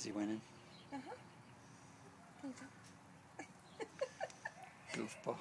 Is he winning? Uh huh. Goofball.